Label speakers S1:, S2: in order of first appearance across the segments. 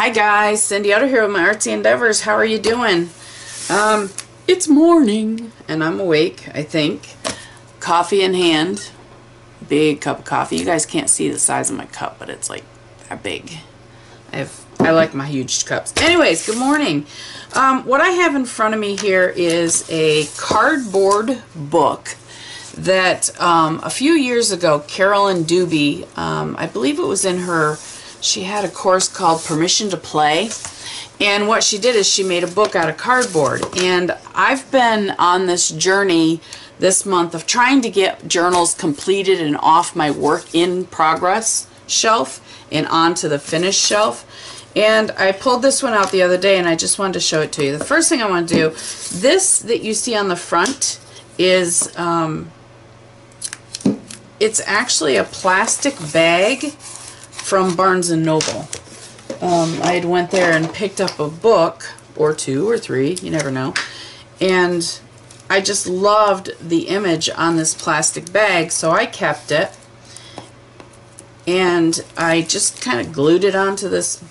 S1: Hi guys, Cindy Utter here with my artsy endeavors. How are you doing? Um, it's morning and I'm awake, I think. Coffee in hand. Big cup of coffee. You guys can't see the size of my cup, but it's like that big. I have I like my huge cups. Anyways, good morning. Um, what I have in front of me here is a cardboard book that um, a few years ago, Carolyn Dubé, um, I believe it was in her she had a course called Permission to Play. And what she did is she made a book out of cardboard. And I've been on this journey this month of trying to get journals completed and off my work in progress shelf and onto the finished shelf. And I pulled this one out the other day and I just wanted to show it to you. The first thing I want to do, this that you see on the front is, um, it's actually a plastic bag from Barnes & Noble. Um, I had went there and picked up a book, or two or three, you never know, and I just loved the image on this plastic bag, so I kept it, and I just kind of glued it onto this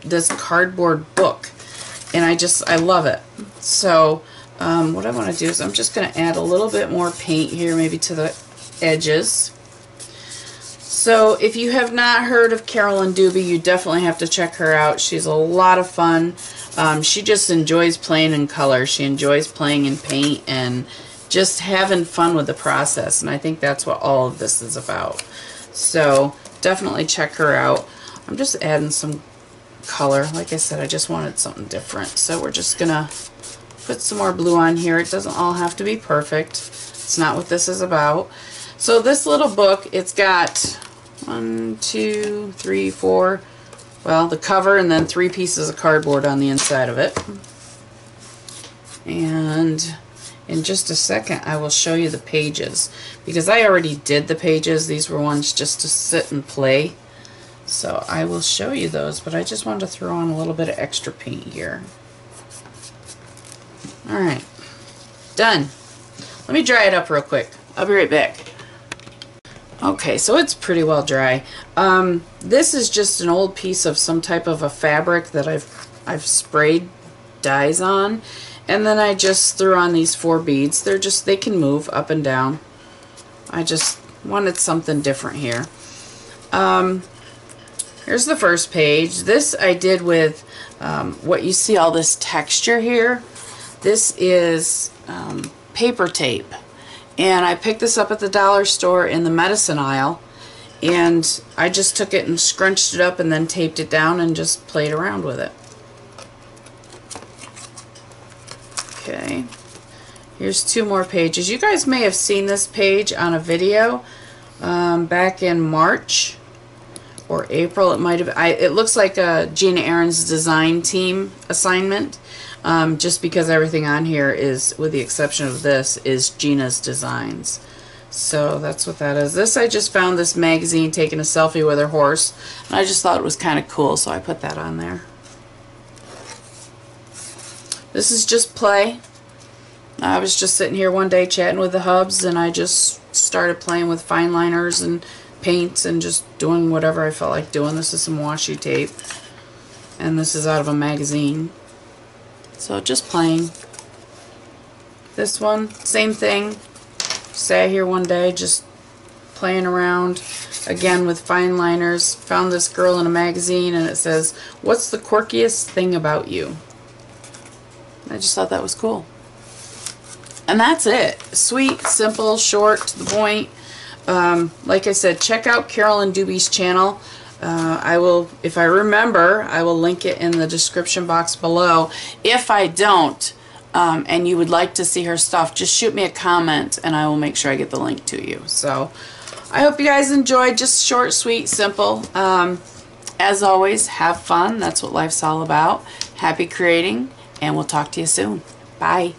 S1: this cardboard book, and I just, I love it. So, um, what I want to do is I'm just going to add a little bit more paint here, maybe to the edges. So if you have not heard of Carolyn Dubé, you definitely have to check her out. She's a lot of fun. Um, she just enjoys playing in color. She enjoys playing in paint and just having fun with the process. And I think that's what all of this is about. So definitely check her out. I'm just adding some color. Like I said, I just wanted something different. So we're just going to put some more blue on here. It doesn't all have to be perfect. It's not what this is about. So this little book, it's got one, two, three, four, well, the cover and then three pieces of cardboard on the inside of it. And in just a second, I will show you the pages. Because I already did the pages. These were ones just to sit and play. So I will show you those, but I just wanted to throw on a little bit of extra paint here. Alright, done. Let me dry it up real quick. I'll be right back. Okay, so it's pretty well dry. Um, this is just an old piece of some type of a fabric that I've I've sprayed dyes on, and then I just threw on these four beads. They're just they can move up and down. I just wanted something different here. Um, here's the first page. This I did with um, what you see all this texture here. This is um, paper tape. And I picked this up at the dollar store in the medicine aisle. And I just took it and scrunched it up and then taped it down and just played around with it. Okay. Here's two more pages. You guys may have seen this page on a video um, back in March or April. It might have. I, it looks like a Gina Aaron's design team assignment um, just because everything on here is, with the exception of this, is Gina's designs. So that's what that is. This, I just found this magazine taking a selfie with her horse, and I just thought it was kind of cool, so I put that on there. This is just play. I was just sitting here one day chatting with the hubs, and I just started playing with fine liners and paints and just doing whatever I felt like doing. This is some washi tape, and this is out of a magazine. So just playing. This one, same thing. Sat here one day just playing around again with fine liners. Found this girl in a magazine and it says, what's the quirkiest thing about you? I just thought that was cool. And that's it. Sweet, simple, short, to the point. Um, like I said, check out Carolyn Dubé's channel. Uh, I will, if I remember, I will link it in the description box below. If I don't, um, and you would like to see her stuff, just shoot me a comment and I will make sure I get the link to you. So I hope you guys enjoyed. Just short, sweet, simple. Um, as always, have fun. That's what life's all about. Happy creating, and we'll talk to you soon. Bye.